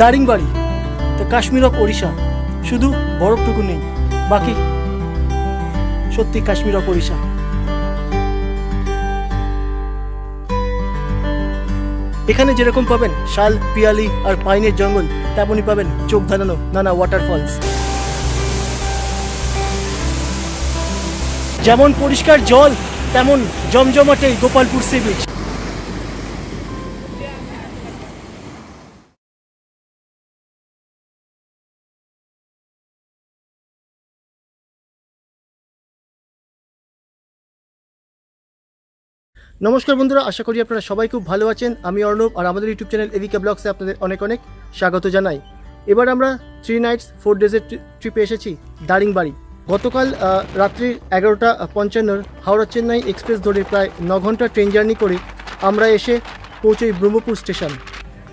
Daringbadi the Kashmir of Odisha, শুধু বরফটুকু নেই, বাকি সত্যি কাশ্মীর অফ ওড়িশা। এখানে যেরকম পাবেন শাল, পিয়ালি আর পাইনের জঙ্গল, তেমনই পাবেন চোখ ধারানো নানা ওয়াটারফলস যেমন পরিষ্কার জল, তেমন জমজমাটে গোপালপুর সি বিচ নমস্কার বন্ধুরা, আশা করি আপনারা সবাই খুব ভালো আছেন। আমি অর্ণব আর আমাদের ইউটিউব চ্যানেল এভিকা ব্লগসে আপনাদের অনেক অনেক স্বাগত জানাই। এবার আমরা থ্রি নাইটস ফোর ডেজের ট্রিপে এসেছি দারিংবাড়ি। গতকাল রাত্রি এগারোটা পঞ্চান্নর হাওড়া চেন্নাই এক্সপ্রেস ধরে প্রায় ন ঘণ্টা ট্রেন জার্নি করে আমরা এসে পৌঁছই ব্রহ্মপুর স্টেশন।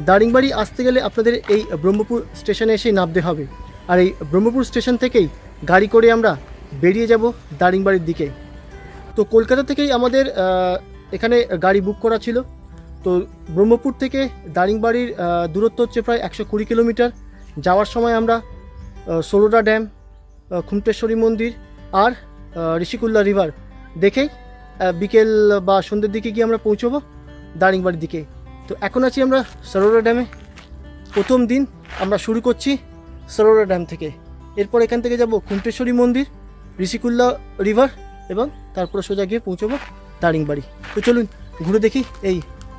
দারিংবাড়ি আসতে গেলে আপনাদের এই ব্রহ্মপুর স্টেশনে এসেই নামতে হবে। আর এই ব্রহ্মপুর স্টেশন থেকেই গাড়ি করে আমরা বেরিয়ে যাব দারিংবাড়ির দিকে। তো কলকাতা থেকেই আমাদের এখানে গাড়ি বুক করা ছিল। তো ব্রহ্মপুর থেকে দারিংবাড়ির দূরত্ব হচ্ছে প্রায় একশো কুড়ি কিলোমিটার। যাওয়ার সময় আমরা ষোলোটা ড্যাম খুমটেশ্বরী মন্দির আর ঋষিকুল্লা রিভার দেখেই বিকেল বা সন্ধ্যের দিকে গিয়ে আমরা পৌঁছবো দারিংবাড়ির দিকে। তো এখন আছি আমরা সরোরা ড্যামে। প্রথম দিন আমরা শুরু করছি সরোরা ড্যাম থেকে। এরপর এখান থেকে যাব খুমটেশ্বরী মন্দির, ঋষিকুল্লা রিভার এবং তারপরে সোজা গিয়ে পৌঁছবো দারিংবাড়ি তো চলুন ঘুরে দেখি এই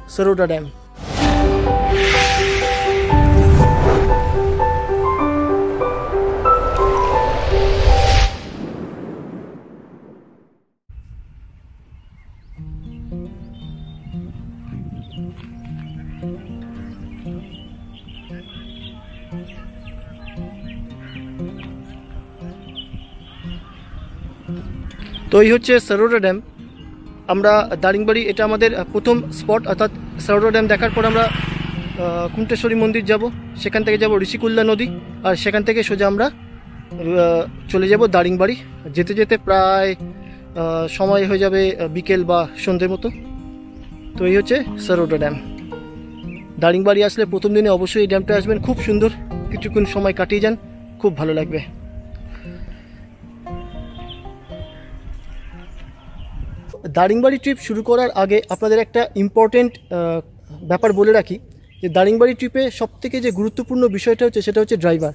সরোডা ড্যাম তো এই হচ্ছে সরোডা ড্যাম আমরা দারিংবাড়ি, এটা আমাদের প্রথম স্পট, অর্থাৎ সরোডা ড্যাম দেখার পর আমরা কুমটেশ্বরী মন্দির যাব। সেখান থেকে যাব ঋষিকুল্লা নদী, আর সেখান থেকে সোজা আমরা চলে যাব দারিংবাড়ি। যেতে যেতে প্রায় সময় হয়ে যাবে বিকেল বা সন্ধ্যের মতো। তো এই হচ্ছে সরোডা ড্যাম। দারিংবাড়ি আসলে প্রথম দিনে অবশ্যই এই ড্যামটা আসবেন। খুব সুন্দর। কিছুক্ষণ সময় কাটিয়ে যান। খুব ভালো লাগবে। দারিংবাড়ি ট্রিপ শুরু করার আগে আপনাদের একটা ইম্পর্টেন্ট ব্যাপার বলে রাখি, যে দারিংবাড়ি ট্রিপে সবথেকে যে গুরুত্বপূর্ণ বিষয়টা হচ্ছে সেটা হচ্ছে ড্রাইভার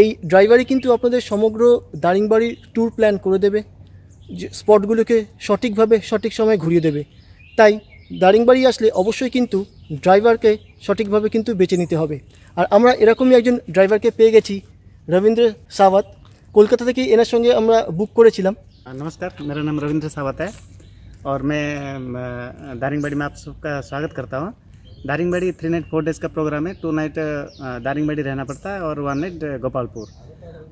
এই ড্রাইভারই কিন্তু আপনাদের সমগ্র দারিংবাড়ির ট্যুর প্ল্যান করে দেবে স্পটগুলোকে সঠিকভাবে সঠিক সময়ে ঘুরিয়ে দেবে। তাই দারিংবাড়ি আসলে অবশ্যই কিন্তু ড্রাইভারকে সঠিকভাবে কিন্তু বেছে নিতে হবে। আর আমরা এরকমই একজন ড্রাইভারকে পেয়ে গেছি, রবীন্দ্র সাওয়াত। কলকাতা থেকে এনার সঙ্গে আমরা বুক করেছিলাম। নমস্কার মেরা নাম রবীন্দ্র সাওয়াত। और मैं दारिंगबाड़ी में आप सबका स्वागत करता हूँ। Daringbadi three night four days का प्रोग्राम है। टू नाइट दारिंगबाड़ी रहना पड़ता है और वन नाइट गोपालपुर।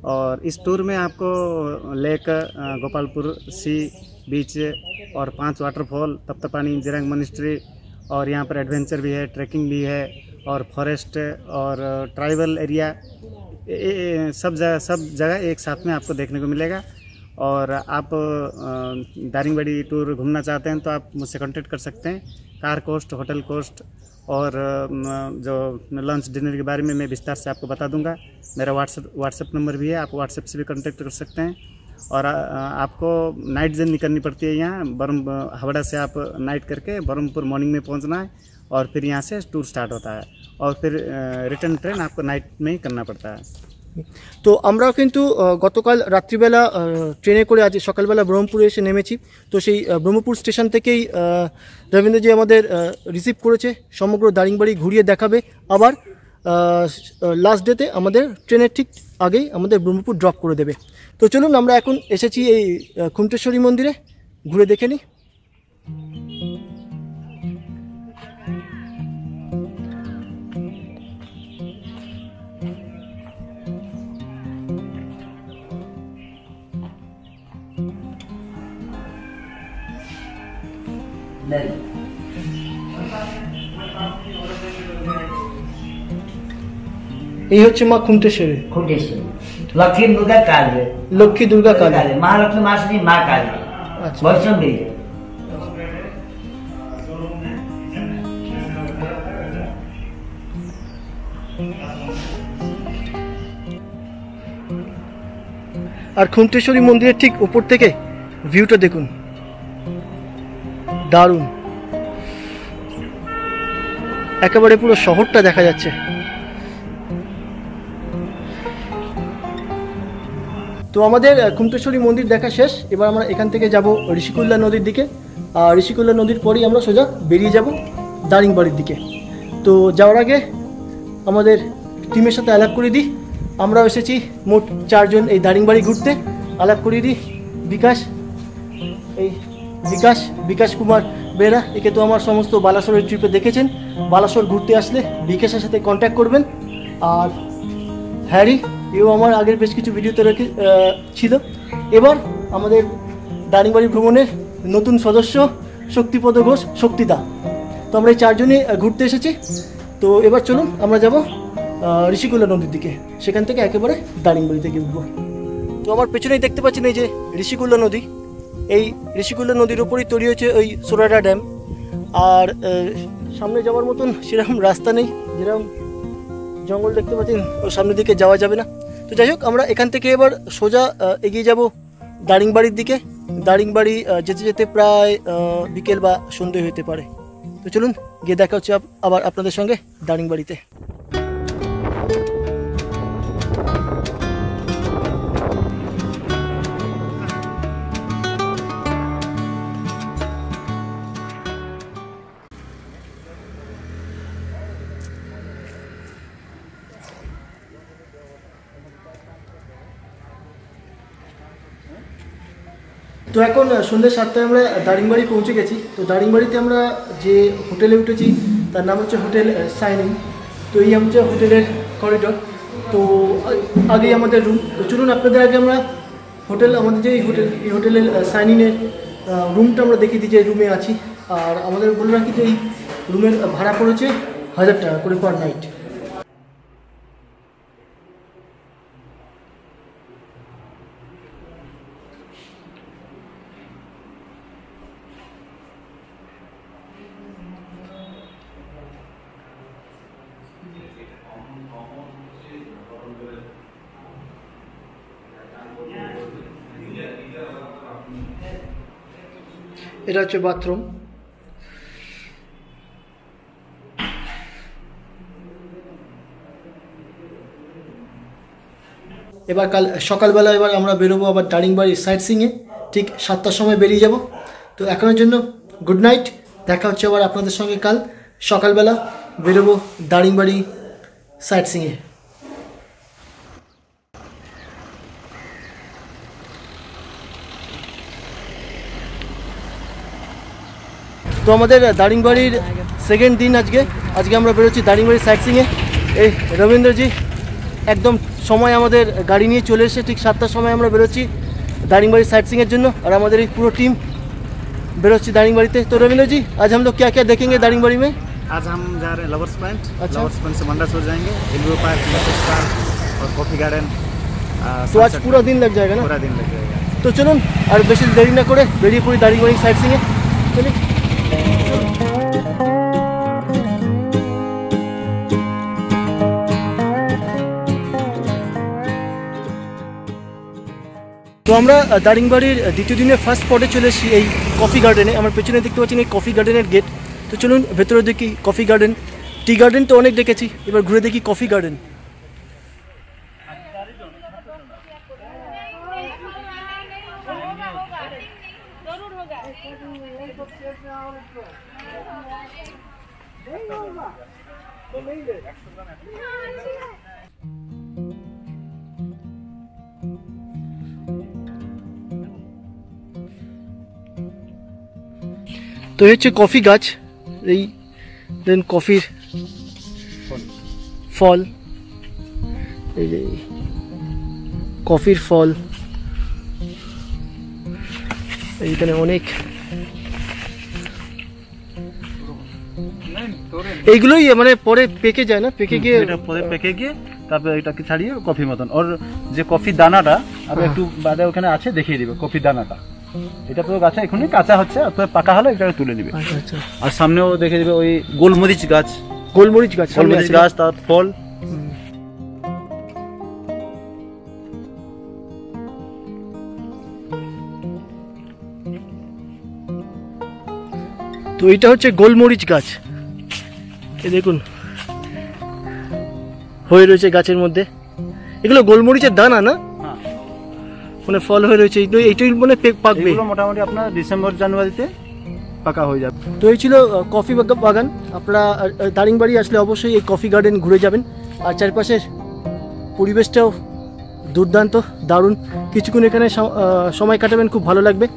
और इस टूर में आपको लेक गोपालपुर सी बीच और पाँच वाटरफॉल तप्तपानी जिरंग मनिस्ट्री और यहाँ पर एडवेंचर भी है ट्रैकिंग भी है और फॉरेस्ट और ट्राइबल एरिया ए- ए- सब जगह सब जगह एक साथ में आपको देखने को मिलेगा। और आप दारिंगबाड़ी टूर घूमना चाहते हैं तो आप मुझसे कांटेक्ट कर सकते हैं। कार कोस्ट होटल कोस्ट और जो लंच डिनर के बारे में मैं विस्तार से आपको बता दूँगा। मेरा व्हाट्सएप व्हाट्सएप नंबर भी है आप व्हाट्सएप से भी कांटेक्ट कर सकते हैं। और अ, आपको नाइट जर्नी करनी पड़ती है यहाँ बरम हावड़ा से आप नाइट करके बरहमपुर मॉर्निंग में पहुँचना है और फिर यहाँ से टूर स्टार्ट होता है। और फिर रिटर्न ट्रेन आपको नाइट में ही करना पड़ता है। তো আমরাও কিন্তু গতকাল রাত্রিবেলা ট্রেনে করে আজ সকালবেলা ব্রহ্মপুরে এসে নেমেছি। তো সেই ব্রহ্মপুর স্টেশন থেকেই রবীন্দ্রজি আমাদের রিসিভ করেছে। সমগ্র দারিংবাড়ি ঘুরিয়ে দেখাবে। আবার লাস্ট ডেতে আমাদের ট্রেনের ঠিক আগেই আমাদের ব্রহ্মপুর ড্রপ করে দেবে। তো চলুন, আমরা এখন এসেছি এই খুমটেশ্বরী মন্দিরে। ঘুরে দেখে নিই এই হচ্ছে মা খুমটেশ্বরী লক্ষ্মী দুর্গা লক্ষ্মী দুর্গা মহালক্ষ্মী মা আচ্ছা। বৈষ্ণবী। আর খুন্টেশ্বরী মন্দিরের ঠিক উপর থেকে ভিউটা দেখুন। দারুণ। একেবারে পুরো শহরটা দেখা যাচ্ছে। তো আমাদের আহ, খুমটেশ্বরী মন্দির দেখা শেষ। এবার আমরা এখান থেকে যাব ঋষিকুল্লা নদীর দিকে। আর ঋষিকুল্লা নদীর পরেই আমরা সোজা বেরিয়ে যাব দারিংবাড়ির দিকে। তো যাওয়ার আগে আমাদের টিমের সাথে আলাপ করে দিই। আমরা এসেছি মোট চারজন এই দারিংবাড়ি ঘুরতে। আলাপ করিয়ে দিই। বিকাশ এই বিকাশ বিকাশ কুমার বেরা, একে তো আমার সমস্ত বালাসরের ট্রিপে দেখেছেন। বালাসর ঘুরতে আসলে বিকাশের সাথে কন্ট্যাক্ট করবেন। আর হ্যারি, এও আমার আগের বেশ কিছু ভিডিওতে রেখে ছিল। এবার আমাদের দারিংবাড়ি ভ্রমণের নতুন সদস্য শক্তিপদ ঘোষ, শক্তিদা। তো আমরা এই চারজনই ঘুরতে এসেছি। তো এবার চলুন, আমরা যাব ঋষিকুল্লা নদীর দিকে। সেখান থেকে একেবারে দারিংবাড়ি থেকে উঠবো। তো আমার পেছনেই দেখতে পাচ্ছেন এই যে ঋষিকুল্লা নদী। এই ঋষিকুল্লা নদীর ওপরই তৈরি হয়েছে ওই সোরাডা ড্যাম। আর সামনে যাওয়ার মতন সেরকম রাস্তা নেই, যেরকম জঙ্গল দেখতে পাচ্ছেন সামনের দিকে যাওয়া যাবে না। তো যাই হোক, আমরা এখান থেকে এবার সোজা এগিয়ে যাব দারিংবাড়ির দিকে। দারিংবাড়ি যেতে যেতে প্রায় বিকেল বা সন্ধে হতে পারে। তো চলুন, গিয়ে দেখা হচ্ছে আব- আবার আপনাদের সঙ্গে দারিংবাড়িতে। তো এখন সন্ধ্যে সাতটায় আমরা দারিংবাড়ি পৌঁছে গেছি। তো দারিংবাড়িতে আমরা যে হোটেলে উঠেছি, তার নাম হচ্ছে হোটেল সাইনিং। তো এই হচ্ছে হোটেলের করিডর তো আগেই আমাদের রুম তো চলুন, আপনাদের আগে আমরা হোটেল, আমাদের যে হোটেল, এই হোটেলের সাইনিংয়ের রুমটা আমরা দেখিয়ে দিই যে রুমে আছি। আর আমাদের বলে রাখি যে এই রুমের ভাড়া পড়েছে হাজার টাকা করে পার নাইট এটা হচ্ছে বাথরুম। এবার কাল, সকালবেলা এবার আমরা বেরোবো আবার দারিংবাড়ি সাইট সিংয়ে ঠিক সাতটার সময় বেরিয়ে যাব। তো এখনের জন্য গুড নাইট দেখা হচ্ছে আবার আপনাদের সঙ্গে কাল। সকালবেলা বেরোবো দারিংবাড়ি সাইট সিংয়ে তো আমাদের দারিংবাড়ির সেকেন্ড দিন আজকে আজকে আমরা বেরোচ্ছি দারিংবাড়ি সাইট সিংয়ে এই রবীন্দ্রজি একদম সময় আমাদের গাড়ি নিয়ে চলে এসে ঠিক সাতটার সময় আমরা বেরোচ্ছি दारिंगबाड़ी साइट सिंह জন্য আর আমাদের এই পুরো টিম বেরোচ্ছি दारिंगबाड़ी तो रविंद्र जी आज हम लोग क्या क्या देखेंगे दारिंगबाड़ी में आज हम जा रहे हैं लवर्स पॉइंट अच्छा। लवर्स पॉइंट से मंडासोर जाएंगे रेलवे पार्क लोटस पार्क और कॉफी गार्डन तो आज पूरा दिन लग जाएगा ना पूरा दिन लग जाएगा তো চলুন আর বেশি দেরি না করে বেরিয়ে পড়ি দারিংবাড়ি সাইট সিংয়ে চলি তো আমরা দারিংবাড়ির দ্বিতীয় দিনের ফার্স্ট স্পটে চলে এসেছি এই কফি গার্ডেনে আমার পেছনে দেখতে পাচ্ছেন এই কফি গার্ডেনের গেট তো চলুন ভেতরে দেখি কফি গার্ডেন টি গার্ডেন তো অনেক দেখেছি। এবার ঘুরে দেখি কফি গার্ডেন তো এই হচ্ছে কফি গাছ। এই দেন কফির ফল। এই যে কফির ফল। এইখানে অনেক এইগুলোই মানে পরে পেকে যায় না? পেকে গিয়ে পরে পেকে গিয়ে তারপরে এটাকে ছাড়িয়ে কফি মতন। ওর যে কফি দানাটা আমি একটু বাদে ওখানে আছে দেখিয়ে দিবে কফি দানাটা। এটা তো গাছে এখনই কাঁচা হচ্ছে আর পাকা হলে এটাকে তুলে নিবে আচ্ছা, আচ্ছা। আর সামনেও দেখে দিবে ওই গোলমরিচ গাছ। গোলমরিচ গাছ গোলমরিচ গাছ তার ফল। তো এটা হচ্ছে গোলমরিচ গাছ। এই দেখুন হয়ে রয়েছে গাছের মধ্যে। এগুলো গোলমরিচের দানা না? মানে ফল হয়ে রয়েছে। এইটাই মানে পাকবে। মোটামুটি আপনার ডিসেম্বর জানুয়ারিতে পাকা হয়ে যাবে। তো এই ছিল কফি বাগা- বাগান। আপনারা দারিংবাড়ি আসলে অবশ্যই এই কফি গার্ডেন ঘুরে যাবেন। আর চারপাশের পরিবেশটাও দুর্দান্ত দারুণ। কিছুক্ষণ এখানে সময় কাটাবেন খুব ভালো লাগবে।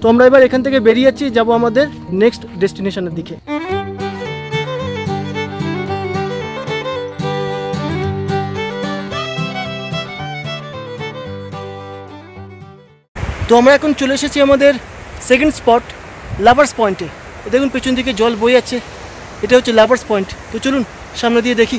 তো আমরা এবার এখান থেকে বেরিয়ে যাচ্ছি যাব আমাদের নেক্সট ডেস্টিনেশনের দিকে। তো আমরা এখন চলে এসেছি আমাদের সেকেন্ড স্পট লাভার্স পয়েন্টে দেখুন, পেছন দিকে জল বই আছে এটা হচ্ছে লাভার্স পয়েন্ট তো চলুন, সামনে দিয়ে দেখি।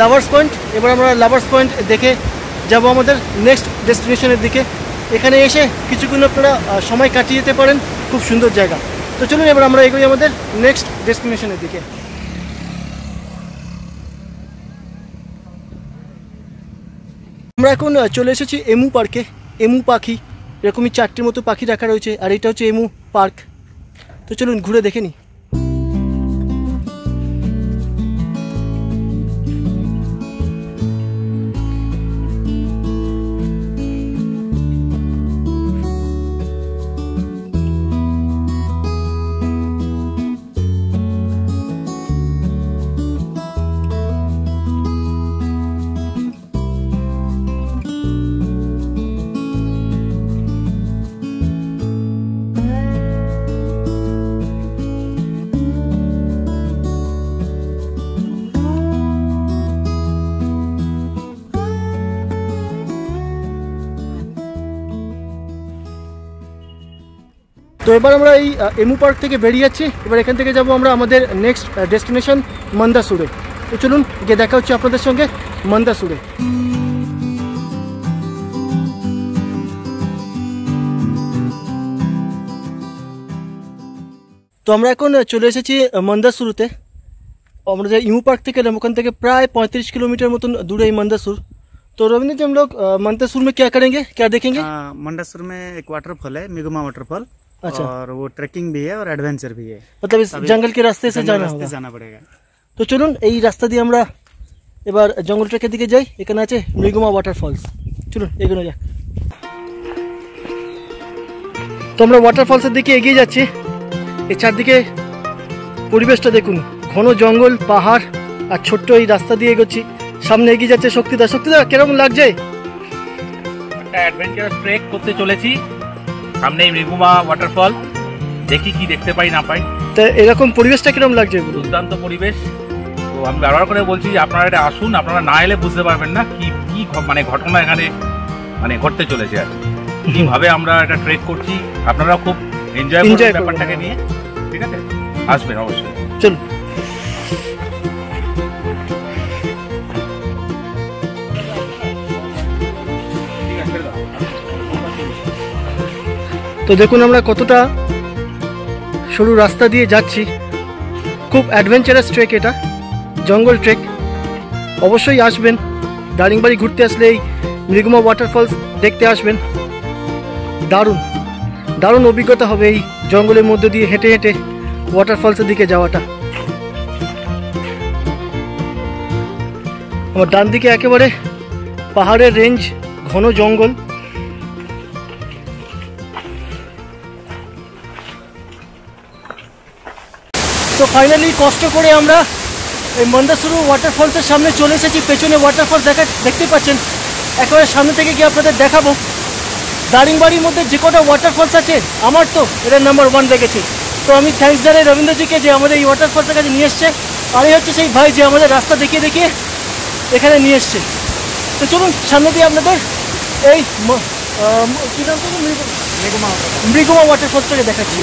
লাভার্স পয়েন্ট এবার আমরা লাভার্স পয়েন্ট দেখে যাব আমাদের নেক্সট ডেস্টিনেশনের দিকে। এখানে এসে কিছুক্ষণ আপনারা সময় কাটিয়ে যেতে পারেন, খুব সুন্দর জায়গা। তো চলুন এবার আমরা এগোই আমাদের নেক্সট ডেস্টিনেশনের দিকে। আমরা এখন চলে এসেছি এমু পার্কে এমু পাখি, এরকমই চারটির মতো পাখি রাখা রয়েছে, আর এটা হচ্ছে এমু পার্ক তো চলুন ঘুরে দেখে নিই। এবার আমরা এই আহ, এমু পার্ক থেকে বেরিয়ে যাচ্ছি এবার এখান থেকে যাব আমরা আমাদের নেক্সট ডেস্টিনেশন মন্দাসুরে তো চলুন গিয়ে দেখা হচ্ছে আপনাদের সঙ্গে মন্দাসুরে তো আমরা এখন আহ, চলে এসেছি আহ, মন্দাসুরুতে আমরা যে ইমু पार्क থেকে एलम ওখান থেকে প্রায় পঁয়ত্রিশ কিলোমিটার মতন দূরে এই मंदासुर तो रविंद्र जी हम लोग अ, मंदासुर में क्या करेंगे क्या देखेंगे हाँ, मंडासुर में एक वाटरफॉल है मिगुमा वाटरफॉल अच्छा। और वो ट्रैकिंग भी है और एडवेंचर भी है मतलब इस अभी जंगल के रास्ते से जंगल जाना रास्ते होगा जाना पड़ेगा তো চলুন এই রাস্তা দিয়ে আমরা এবার জঙ্গল ট্রেকের দিকে যাই এখানে আছে মৃগমা ওয়াটারফলস চলুন এগোনো যাক তো আমরা ওয়াটারফলসের দিকে এগিয়ে যাচ্ছি এই চারদিকে পরিবেশটা দেখুন ঘন জঙ্গল পাহাড় আর ছোট্ট এই রাস্তা দিয়ে এগোচ্ছি সামনে এগিয়ে যাচ্ছে শক্তিদা শক্তিদা কিরকম লাগছে একটা অ্যাডভেঞ্চারাস ট্রেক করতে চলেছি সামনে মৃগুমা ওয়াটারফল দেখি কি দেখতে পাই না পাই। তা এরকম পরিবেশটা কীরকম লাগছে দুর্দান্ত পরিবেশ। তো আমি বারবার করে বলছি যে আপনারা এটা আসুন আপনারা না এলে বুঝতে পারবেন না কি কি মানে ঘটনা এখানে মানে ঘটতে চলেছে আর। কীভাবে আমরা একটা ট্রেক করছি আপনারা খুব এনজয় করবেন ব্যাপারটাকে। নিয়ে। ঠিক আছে? আসবেন অবশ্যই। চলুন। তো দেখুন আমরা কতটা সরু রাস্তা দিয়ে যাচ্ছি। খুব অ্যাডভেঞ্চারাস ট্রেক এটা, জঙ্গল ট্রেক অবশ্যই আসবেন, দারিংবাড়ি ঘুরতে আসলে এই মৃগমা ওয়াটারফলস দেখতে আসবেন। দারুণ দারুণ অভিজ্ঞতা হবে এই জঙ্গলের মধ্যে দিয়ে হেঁটে হেঁটে ওয়াটারফলসের দিকে যাওয়াটা। আমার ডান দিকে একেবারে পাহাড়ের রেঞ্জ ঘন জঙ্গল। তো ফাইনালি কষ্ট করে আমরা এই মন্দাসুরু ওয়াটারফলসের সামনে চলে এসেছি। পেছনে ওয়াটারফল দেখা দেখতে পাচ্ছেন। একেবারে সামনে থেকে গিয়ে আপনাদের দেখাবো। দারিংবাড়ির মধ্যে যে কটা ওয়াটারফলস আছে, আমার তো এটা নাম্বার ওয়ান লেগেছে। তো আমি থ্যাংকস জানাই রবীন্দ্রজিকে যে আমাদের এই ওয়াটারফলসের কাছে নিয়ে এসছে। এই হচ্ছে সেই ভাই যে আমাদের রাস্তা দেখিয়ে দেখিয়ে এখানে নিয়ে এসছে। তো চলুন, সামনে দিয়ে আপনাদের এই কি নাম তো মৃগমা। ওয়াটারফলসটাকে দেখাচ্ছি।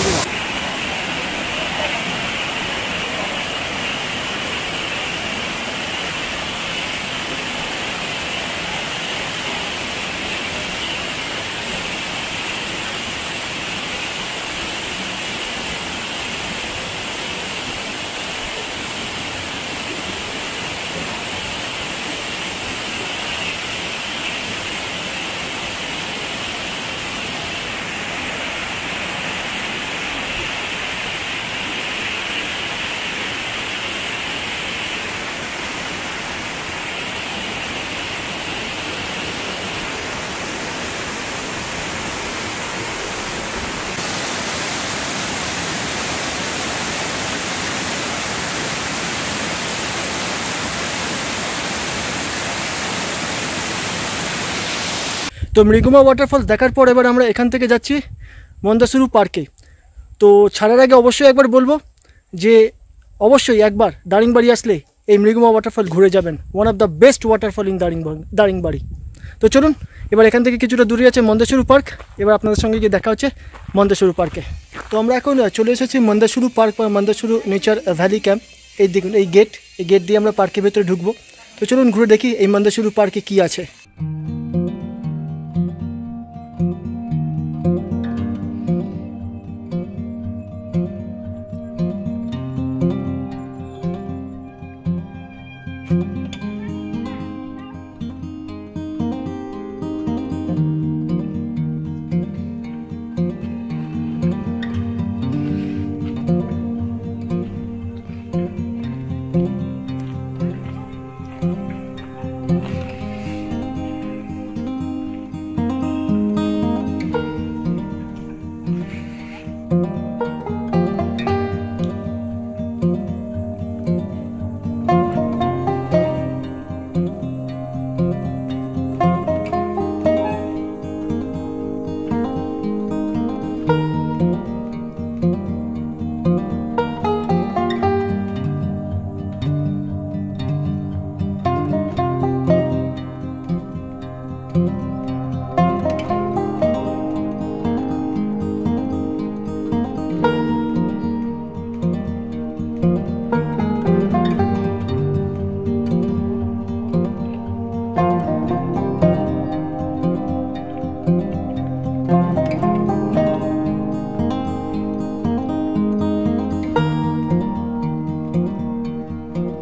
মৃগমা ওয়াটারফলস দেখার পর এবার আমরা এখান থেকে যাচ্ছি মন্দাসুরু পার্কে তো ছাড়ার আগে অবশ্যই একবার বলব যে অবশ্যই একবার দারিংবাড়ি আসলে এই মৃগমা ওয়াটারফল ঘুরে যাবেন। One of the best waterfall in Daringbadi Daringbadi. তো চলুন, এবার এখান থেকে কিছুটা দূরে আছে মন্দাসুরু পার্ক এবার আপনাদের সঙ্গে গিয়ে দেখা হচ্ছে মন্দাসুরু পার্কে তো আমরা এখন চলে এসেছি মন্দাসুরু পার্ক বা মন্দাসুরু নেচার ভ্যালি ক্যাম্প এই দেখুন এই গেট এই গেট দিয়ে আমরা পার্কের ভেতরে ঢুকবো। তো চলুন ঘুরে দেখি এই মন্দাসুরু পার্কে কী আছে।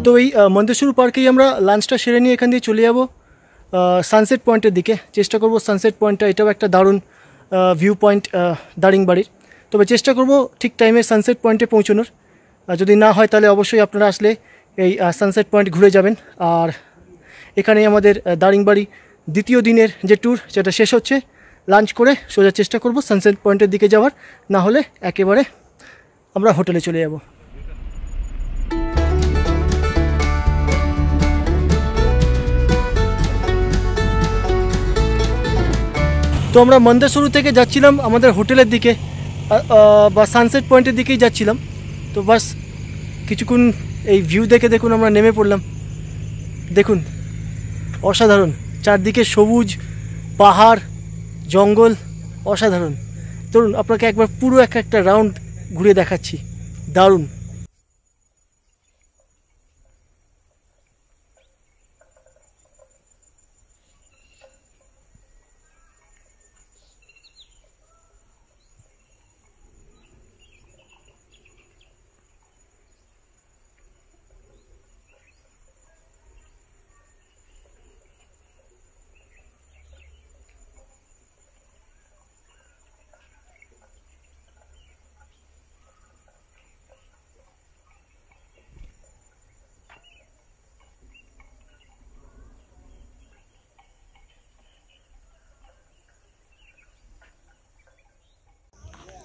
তো এই মন্দেশ্বর পার্কেই আমরা লাঞ্চটা সেরে নিয়ে এখান দিয়ে চলে যাব। সানসেট পয়েন্টের দিকে। চেষ্টা করব সানসেট পয়েন্টটা এটাও একটা দারুণ ভিউ পয়েন্ট দারিংবাড়ির তবে চেষ্টা করব ঠিক টাইমে সানসেট পয়েন্টে পৌঁছানোর। যদি না হয় তাহলে অবশ্যই আপনারা আসলে এই সানসেট পয়েন্ট ঘুরে যাবেন। আর এখানেই আমাদের দারিংবাড়ি দ্বিতীয় দিনের যে ট্যুর সেটা শেষ হচ্ছে। লাঞ্চ করে সোজা চেষ্টা করব সানসেট পয়েন্টের দিকে যাওয়ার। না হলে একেবারে আমরা হোটেলে চলে যাব। তো আমরা মন্দেশ্বরু থেকে যাচ্ছিলাম আমাদের হোটেলের দিকে বা সানসেট পয়েন্টের দিকেই যাচ্ছিলাম। তো বাস কিছুক্ষণ এই ভিউ দেখে দেখুন আমরা নেমে পড়লাম। দেখুন, অসাধারণ। চারদিকে সবুজ, পাহাড়, জঙ্গল, অসাধারণ। ধরুন, আপনাকে একবার পুরো এক একটা রাউন্ড ঘুরে দেখাচ্ছি। দারুণ।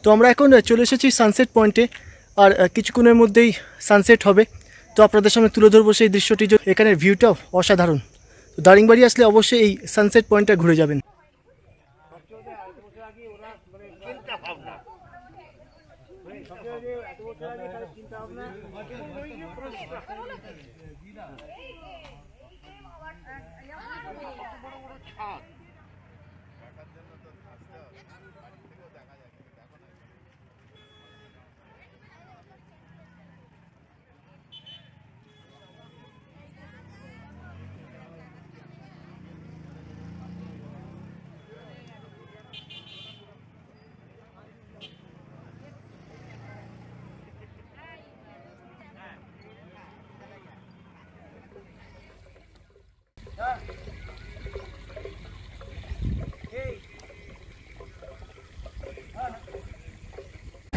তো আমরা এখন চলে এসেছি সানসেট পয়েন্টে আর কিছুক্ষণের মধ্যেই সানসেট হবে তো আপনাদের সামনে তুলে ধরবো সেই দৃশ্যটি যে এখানের ভিউটাও অসাধারণ তো দারিংবাড়ি আসলে অবশ্যই এই সানসেট পয়েন্টটা ঘুরে যাবেন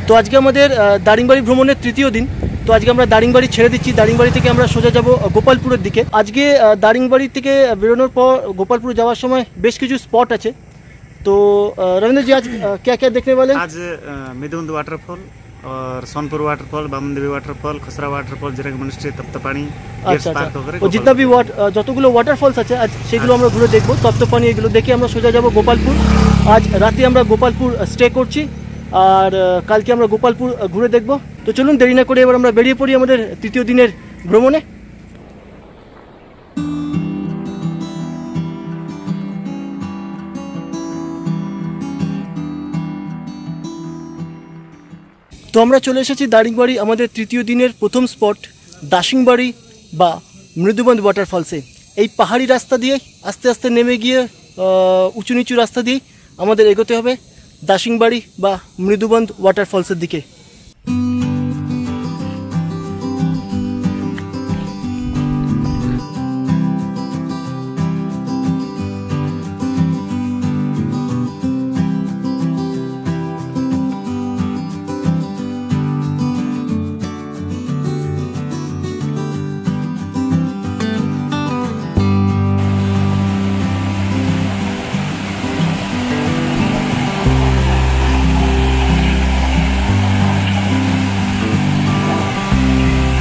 তো আজকে আমাদের আহ, দারিংবাড়ি ভ্রমণের তৃতীয় দিন তো আজকে আমরা দারিংবাড়ি ছেড়ে দিচ্ছি দারিংবাড়ি থেকে আমরা সোজা যাব আহ, গোপালপুরের দিকে আজকে আহ, দারিংবাড়ি থেকে বেরোনোর পর গোপালপুর যাওয়ার সময় বেশ কিছু স্পট আছে তো रविंद्र जी आज अ, क्या क्या देखने वाले हैं? आज अ, मिदुंद वाटरफॉल और Sonpur waterfall Baman Devi waterfall Khasra waterfall Jirang monastery Taptapani আচ্ছা আচ্ছা ও জিতনা বি ওয়াট আহ, যতগুলো ওয়াটারফলস আছে আজ সেগুলো আমরা ঘুরে দেখবো তপ্তপানি এগুলো দেখে আমরা সোজা যাব গোপালপুর আজ রাতে আমরা গোপালপুর স্টে করছি আর কালকে আমরা গোপালপুর ঘুরে দেখব। তো চলুন, দেরি না করে এবার আমরা বেরিয়ে পড়ি আমাদের তৃতীয় দিনের ভ্রমণে। তো আমরা চলে এসেছি দারিংবাড়ি, আমাদের তৃতীয় দিনের প্রথম স্পট, দাসিংবাড়ি বা মৃদুবন্ধ ওয়াটারফলসে এই পাহাড়ি রাস্তা দিয়ে আস্তে আস্তে নেমে গিয়ে উঁচু নিচু রাস্তা দিয়ে আমাদের এগোতে হবে। দাসিংবাড়ি বা মৃদুবন্ধ ওয়াটারফলসের দিকে।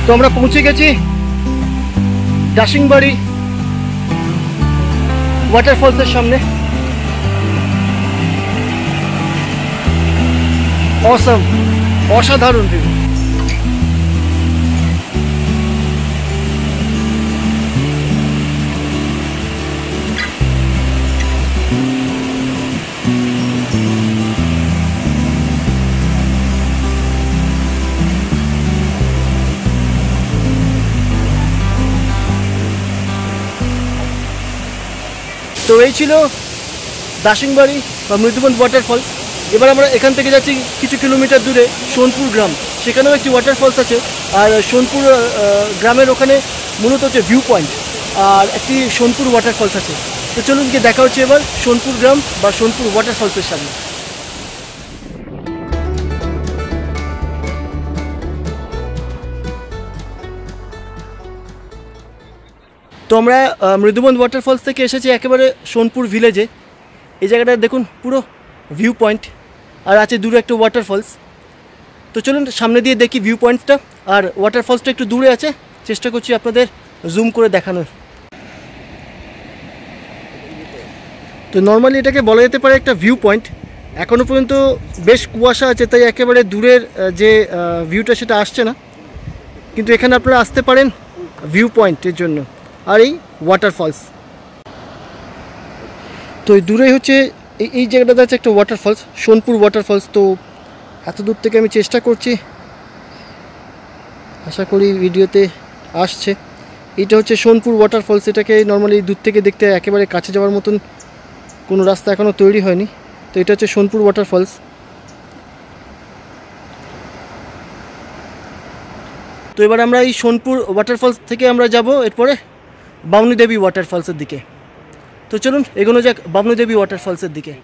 তো আমরা পৌঁছে গেছি। দাসিংবাড়ি ওয়াটারফলসের সামনে। অসম অসাধারণ ভিউ তো এই ছিল দাসিংবাড়ি বা মৃদুবন ওয়াটারফলস এবার আমরা এখান থেকে যাচ্ছি কিছু কিলোমিটার দূরে সোনপুর গ্রাম। সেখানেও একটি ওয়াটারফলস আছে। আর সোনপুর গ্রামের ওখানে মূলত হচ্ছে ভিউ পয়েন্ট আর একটি সোনপুর ওয়াটারফলস আছে। তো চলুন গিয়ে দেখা হচ্ছে এবার সোনপুর গ্রাম বা সোনপুর ওয়াটারফলসের সামনে। তো আমরা আহ, মৃদুবন্ধ ওয়াটারফলস থেকে এসেছি একেবারে সোনপুর ভিলেজে এই জায়গাটা দেখুন পুরো ভিউ পয়েন্ট আর আছে দূরে একটা ওয়াটারফলস তো চলুন সামনে দিয়ে দেখি ভিউ পয়েন্টটা আর ওয়াটারফলসটা একটু দূরে আছে চেষ্টা করছি আপনাদের জুম করে দেখানোর। তো নর্মালি এটাকে বলা যেতে পারে একটা ভিউ পয়েন্ট এখনও পর্যন্ত বেশ কুয়াশা আছে তাই একেবারে দূরের যে ভিউটা সেটা আসছে না। কিন্তু এখানে আপনারা আসতে পারেন ভিউ পয়েন্টের জন্য। আর এই ওয়াটারফলস তো এই দূরেই হচ্ছে, এই এই জায়গাটাতে আছে একটা ওয়াটারফলস সোনপুর ওয়াটারফলস তো এত দূর থেকে আমি চেষ্টা করছি। আশা করি ভিডিওতে আসছে। এটা হচ্ছে সোনপুর ওয়াটারফলস এটাকে নর্মালি দূর থেকে দেখতে একেবারে কাছে যাওয়ার মতন কোনো রাস্তা এখনও তৈরি হয়নি। তো এটা হচ্ছে সোনপুর ওয়াটারফলস তো এবার আমরা এই সোনপুর ওয়াটারফলস থেকে আমরা যাব, এরপরে বামনি দেবী ওয়াটারফলসের দিকে। তো চলুন এগোনো যাক বামনি দেবী ওয়াটারফলসের দিকে।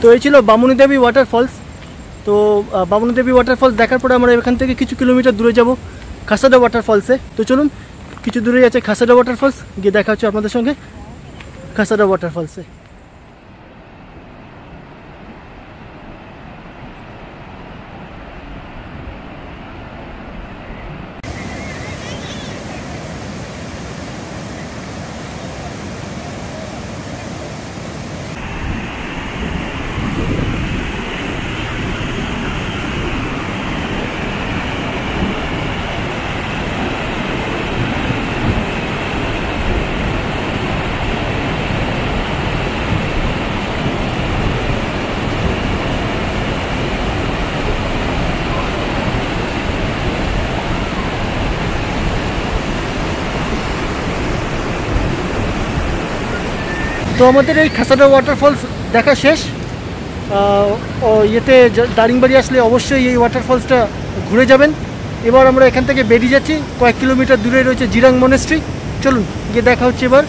তো এই ছিল বামুনি দেবী ওয়াটারফলস তো বামুনিদেবী বামুনি দেবী ওয়াটারফলস দেখার পরে আমরা এখান থেকে কিছু কিলোমিটার দূরে যাব খাসাডা ওয়াটারফলসে তো চলুন, কিছু দূরেই আছে খাসাডা ওয়াটারফলস গিয়ে দেখা হচ্ছে আপনাদের সঙ্গে খাসাডা ওয়াটারফলসে তো আমাদের এই খাসাডা ওয়াটারফলস দেখা শেষ। ও ইয়েতে দারিংবাড়ি আসলে অবশ্যই এই ওয়াটারফলসটা ঘুরে যাবেন। এবার আমরা এখান থেকে বেরিয়ে যাচ্ছি, কয়েক কিলোমিটার দূরে রয়েছে জিরাং মনেস্ট্রি চলুন, গিয়ে দেখা হচ্ছে এবার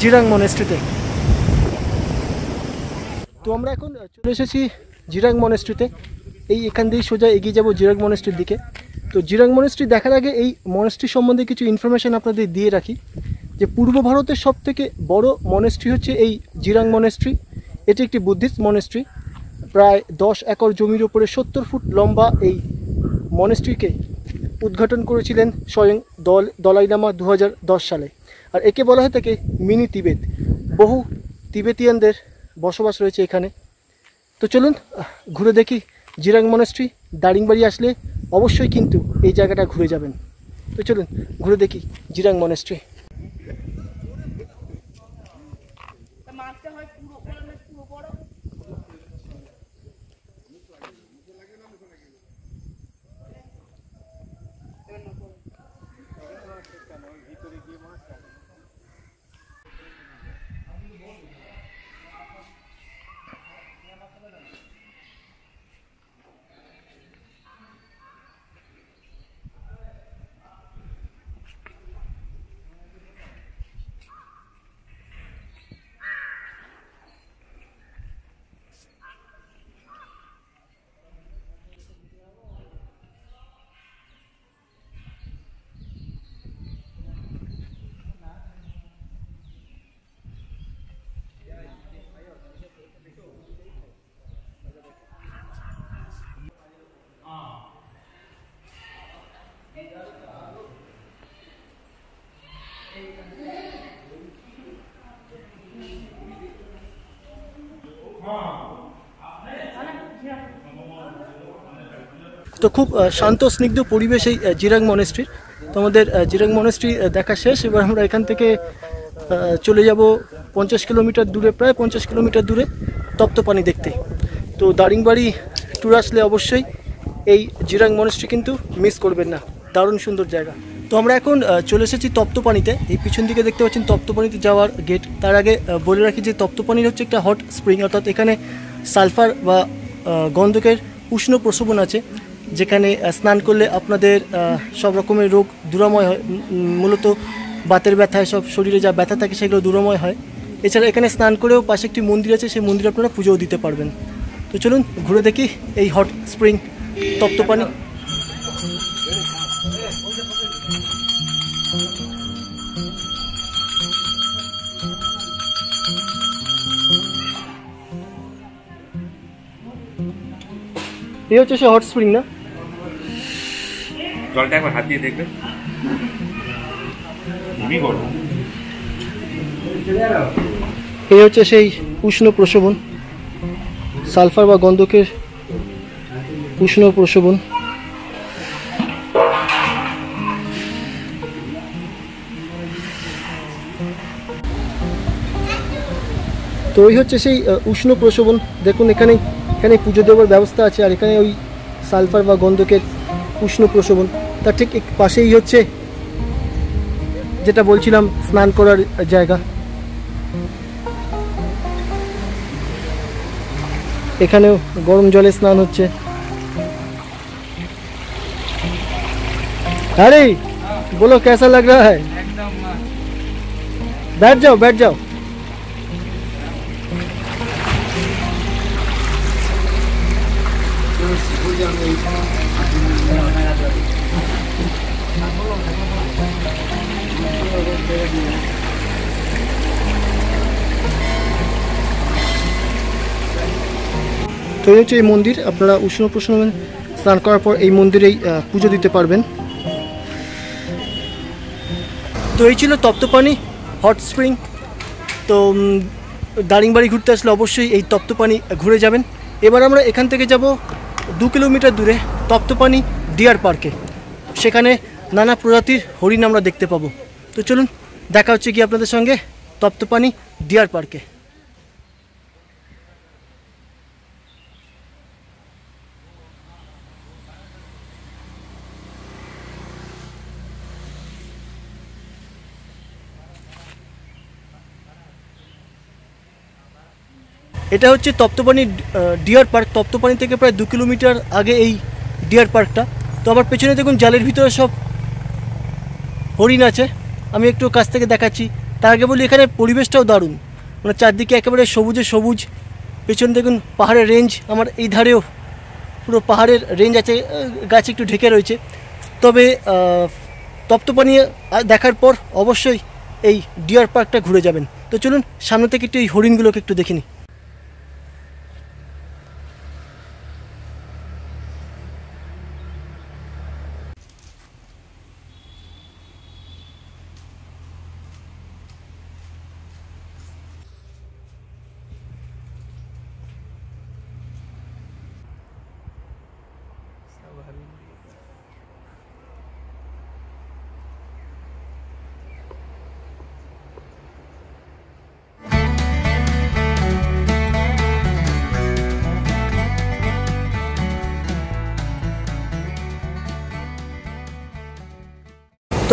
জিরাং মনেস্ট্রিতে তো আমরা এখন চলে এসেছি জিরাং মনেস্ট্রিতে এই এখান দিয়েই সোজা এগিয়ে যাব জিরাং মনেস্ট্রির দিকে। তো জিরাং মনেস্ট্রি দেখার আগে এই মনেস্ট্রি সম্বন্ধে কিছু ইনফরমেশন আপনাদের দিয়ে রাখি। যে পূর্ব ভারতের সব থেকে বড় মনেস্ট্রি হচ্ছে এই জিরাং মনেস্ট্রি এটি একটি বুদ্ধিস্ট মনেস্ট্রি প্রায় দশ একর জমির ওপরে সত্তর ফুট লম্বা এই মনেস্ট্রিকে উদ্ঘাটন করেছিলেন স্বয়ং দল দলাই লামা দু হাজার দশ সালে। আর একে বলা হয়ে থাকে মিনি তিবেত। বহু তিবেতিয়ানদের বসবাস রয়েছে এখানে। তো চলুন ঘুরে দেখি জিরাং মনেস্ট্রি দারিংবাড়ি আসলে অবশ্যই কিন্তু এই জায়গাটা ঘুরে যাবেন। তো চলুন, ঘুরে দেখি জিরাং মনেস্ট্রি মারতে হয় পুরো কলমে পুরো বড় তো খুব শান্ত, স্নিগ্ধ পরিবেশ এই জিরাং মনেস্ট্রির তো আমাদের জিরাং মনেস্ট্রি দেখা শেষ। এবার আমরা এখান থেকে চলে যাব পঞ্চাশ কিলোমিটার দূরে, প্রায় পঞ্চাশ কিলোমিটার দূরে তপ্তপানি দেখতে। তো দারিংবাড়ি ট্যুর আসলে অবশ্যই এই জিরাং মনেস্ট্রি কিন্তু মিস করবেন না। দারুণ সুন্দর জায়গা। তো আমরা এখন চলে এসেছি তপ্তপানিতে। এই পিছন দিকে দেখতে পাচ্ছেন তপ্তপানিতে যাওয়ার গেট তার আগে বলে রাখি যে তপ্তপানির হচ্ছে একটা হট স্প্রিং অর্থাৎ এখানে সালফার বা গন্ধকের উষ্ণ প্রসবন আছে। যেখানে স্নান করলে আপনাদের সব রকমের রোগ দূরময় হয়। মূলত বাতের ব্যথায় সব শরীরে যা ব্যথা থাকে সেগুলো দূরময় হয়। এছাড়া এখানে স্নান করেও পাশে একটি মন্দির আছে, সেই মন্দিরে আপনারা পুজোও দিতে পারবেন। তো চলুন, ঘুরে দেখি এই হট স্প্রিং তপ্তপানি। এই হচ্ছে সে হট স্প্রিং, না? জলটা একবার হাত দিয়ে দেখবেন। খুবই গরম। এই হচ্ছে সেই উষ্ণ প্রশোভন। সালফার বা গন্ধকের উষ্ণ প্রশোভন। তো ওই হচ্ছে সেই উষ্ণ প্রশোভন। দেখুন, এখানে এখানে পুজো দেওয়ার ব্যবস্থা আছে, আর এখানে ওই সালফার বা গন্ধকের উষ্ণ প্রশোভন তার ঠিক এক পাশেই হচ্ছে যেটা বলছিলাম স্নান করার জায়গা এখানেও গরম জলে স্নান হচ্ছে अरे बोलो कैसा लग रहा है बैठ जाओ बैठ जाओ তো এই হচ্ছে এই মন্দির। আপনারা উষ্ণ প্রশ্ন স্নান করার পর এই মন্দিরেই পুজো দিতে পারবেন। তো এই ছিল তপ্তপানি, হট স্প্রিং। তো দারিংবাড়ি ঘুরতে আসলে অবশ্যই এই তপ্তপানি ঘুরে যাবেন। এবার আমরা এখান থেকে যাব দু কিলোমিটার দূরে তপ্তপানি ডিয়ার পার্কে। সেখানে নানা প্রজাতির হরিণ আমরা দেখতে পাবো। তো চলুন, দেখা হচ্ছে কি আপনাদের সঙ্গে তপ্তপানি ডিয়ার পার্কে। এটা হচ্ছে তপ্তপানি ডিয়ার পার্ক। তপ্তপানি থেকে প্রায় দু কিলোমিটার আগে এই ডিয়ার পার্কটা। তো আবার পেছনে দেখুন, জালের ভিতরে সব হরিণ আছে। আমি একটু কাছ থেকে দেখাচ্ছি। তার আগে বলি, এখানে পরিবেশটাও দারুণ। মানে চারদিকে একেবারে সবুজে সবুজ। পেছনে দেখুন, পাহাড়ের রেঞ্জ আমার এই ধারেও পুরো পাহাড়ের রেঞ্জ আছে। গাছ একটু ঢেকে রয়েছে। তবে তপ্তপানি দেখার পর অবশ্যই এই ডিয়ার পার্কটা ঘুরে যাবেন। তো চলুন, সামনে থেকে একটু এই হরিণগুলোকে একটু দেখে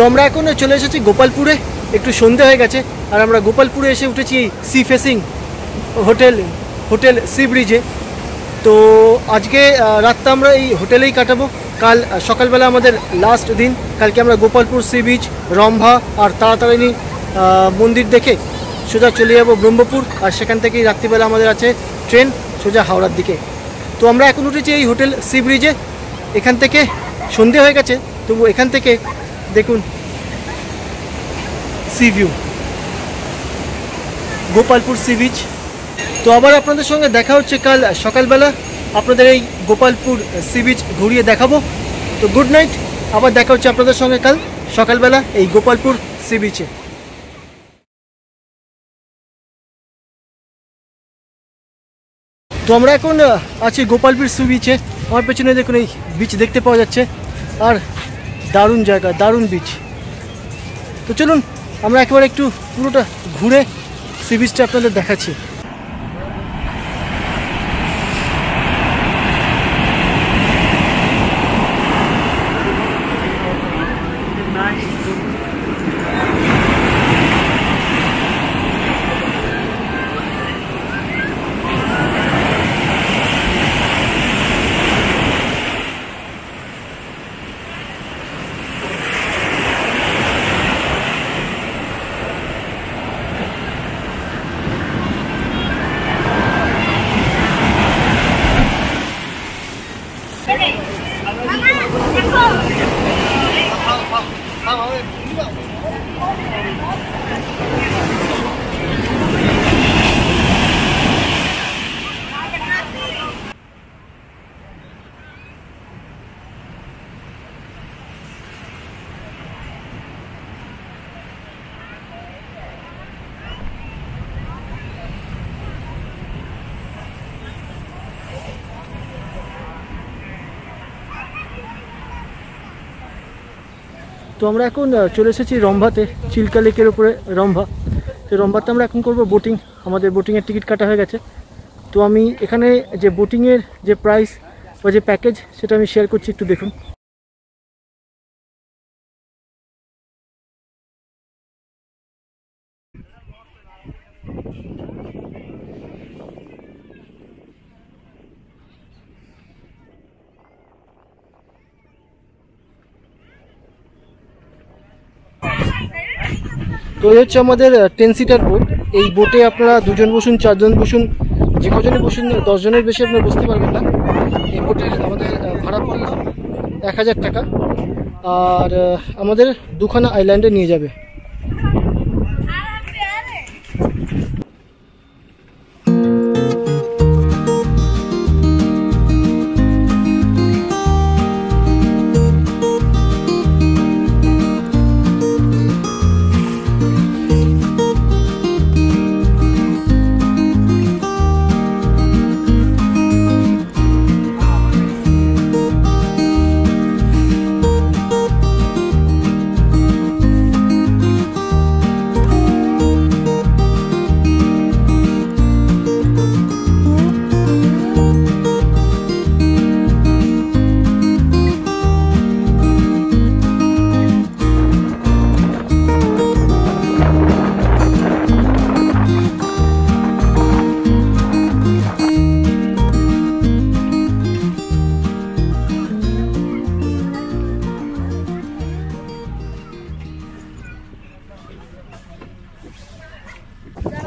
তো আমরা এখন চলে এসেছি গোপালপুরে। একটু সন্ধে হয়ে গেছে, আর আমরা গোপালপুরে এসে উঠেছি sea facing hotel hotel sea ব্রিজে। তো আজকে রাতটা আমরা এই হোটেলেই কাটাবো। কাল সকালবেলা আমাদের লাস্ট দিন। কালকে আমরা গোপালপুর সি বিচ রম্ভা আর তাড়াতাড়ি মন্দির দেখে সোজা চলে যাব ব্রহ্মপুর। আর সেখান থেকেই রাত্রিবেলা আমাদের আছে ট্রেন, সোজা হাওড়ার দিকে। তো আমরা এখন উঠেছি এই হোটেল সি ব্রিজে। এখান থেকে সন্ধে হয়ে গেছে, তবু এখান থেকে দেখুন sea view Gopalpur sea beach তো আবার আপনাদের সঙ্গে দেখা হচ্ছে কাল সকালবেলা। আপনাদের এই গোপালপুর সি বিচ ঘুরিয়ে দেখাবো। তো গুড নাইট আবার দেখা হচ্ছে আপনাদের সঙ্গে কাল সকালবেলা এই গোপালপুর সি বিচে তো আমরা এখন আছি গোপালপুর সি বিচে আমার পেছনে দেখুন এই বিচ দেখতে পাওয়া যাচ্ছে। আর দারুণ জায়গা, দারুণ বিচ তো চলুন, আমরা একেবারে একটু পুরোটা ঘুরে সি বিচটা আপনাদের দেখাচ্ছি তো আমরা এখন চলে এসেছি রম্ভাতে, চিল্কা লেকের উপরে রম্ভা। তো রম্ভাতে আমরা এখন করব বোটিং আমাদের বোটিংয়ের টিকিট কাটা হয়ে গেছে। তো আমি এখানে যে বোটিংয়ের যে প্রাইস বা যে প্যাকেজ সেটা আমি শেয়ার করছি, একটু দেখুন। তো এই হচ্ছে আমাদের টেন সিটার বোট এই বোটে আপনারা দুজন বসুন, চারজন বসুন, যে কজনে বসুন, দশজনের বেশি আপনারা বসতে পারবেন না। এই বোটে আমাদের ভাড়া পড়ল এক হাজার টাকা। আর আমাদের দুখানা আইল্যান্ডে নিয়ে যাবে।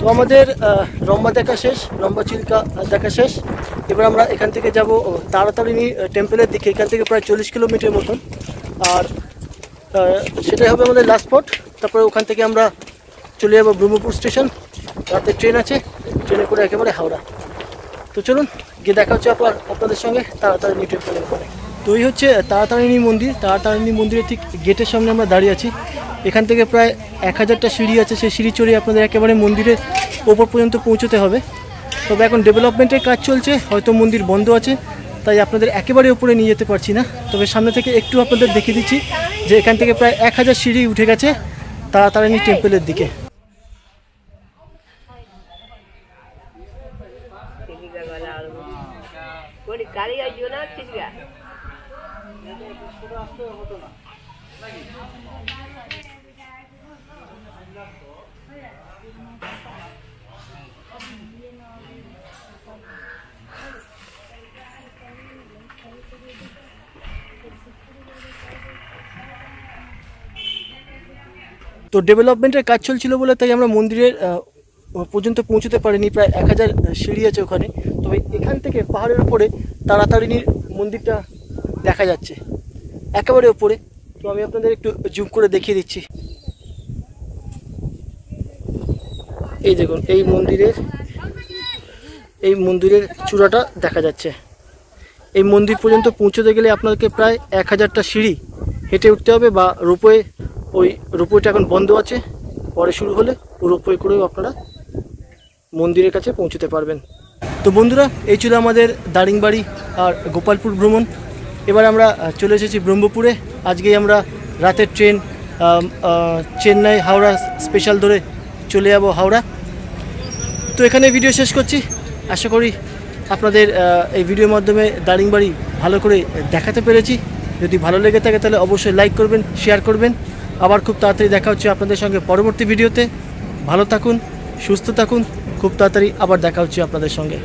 তো আমাদের রম্বা দেখা শেষ, রম্বা চিল্কা দেখা শেষ। এবার আমরা এখান থেকে যাব তাড়াতাড়ি টেম্পলের দিকে, এখান থেকে প্রায় চল্লিশ কিলোমিটার মতন। আর সেটাই হবে আমাদের লাস্ট স্পট তারপরে ওখান থেকে আমরা চলে যাব ব্রহ্মপুর স্টেশন। রাতে ট্রেন আছে, ট্রেনে করে একেবারে হাওড়া। তো চলুন, গিয়ে দেখা হচ্ছে আপনার, আপনাদের সঙ্গে, তাড়াতাড়ি টেম্পলের পরে। তো এই হচ্ছে তাড়াতাড়ি মন্দির। তাড়াতাড়ি মন্দিরের ঠিক গেটের সামনে আমরা দাঁড়িয়ে আছি। এখান থেকে প্রায় এক হাজারটা সিঁড়ি আছে। সেই সিঁড়ি চড়ে আপনাদের একেবারে মন্দিরের ওপর পর্যন্ত পৌঁছতে হবে। তবে এখন ডেভেলপমেন্টের কাজ চলছে। হয়তো মন্দির বন্ধ আছে। তাই আপনাদের একেবারে উপরে নিয়ে যেতে পারছি না। তবে সামনে থেকে একটু আপনাদের দেখিয়ে দিচ্ছি যে এখান থেকে প্রায় এক হাজার সিঁড়ি উঠে গেছে তাড়াতাড়ি টেম্পলের দিকে কোনি কারি আইও না চিড়িয়া তো ডেভেলপমেন্টের কাজ চলছিল বলে তাই আমরা মন্দিরের পর্যন্ত পৌঁছতে পারিনি, প্রায় এক হাজার সিঁড়ি আছে ওখানে। তবে এখান থেকে পাহাড়ের উপরে তাড়াতাড়ির মন্দিরটা দেখা যাচ্ছে। একেবারে ওপরে তো আমি আপনাদের একটু জুম করে দেখিয়ে দিচ্ছি। এই দেখুন, এই মন্দিরের এই মন্দিরের চূড়াটা দেখা যাচ্ছে। এই মন্দির পর্যন্ত পৌঁছতে গেলে আপনাকে প্রায় এক হাজারটা সিঁড়ি হেঁটে উঠতে হবে বা রোপওয়ে ওই রোপওয়েটা এখন বন্ধ আছে। পরে শুরু হলে রোপওয়ে করেও আপনারা মন্দিরের কাছে পৌঁছতে পারবেন। তো বন্ধুরা, এই ছিল আমাদের দারিংবাড়ি আর গোপালপুর ভ্রমণ। এবার আমরা চলে এসেছি ব্রহ্মপুরে। আজকেই আমরা রাতের ট্রেন চেন্নাই হাওড়া স্পেশাল ধরে চলে যাব হাওড়া। তো এখানে ভিডিও শেষ করছি। আশা করি আপনাদের এই ভিডিওর মাধ্যমে দারিংবাড়ি ভালো করে দেখাতে পেরেছি। যদি ভালো লেগে থাকে তাহলে অবশ্যই লাইক করবেন শেয়ার করবেন। আবার খুব তাড়াতাড়ি দেখা হচ্ছে আপনাদের সঙ্গে পরবর্তী ভিডিওতে। ভালো থাকুন, সুস্থ থাকুন, খুব তাড়াতাড়ি আবার দেখা হচ্ছে আপনাদের সঙ্গে।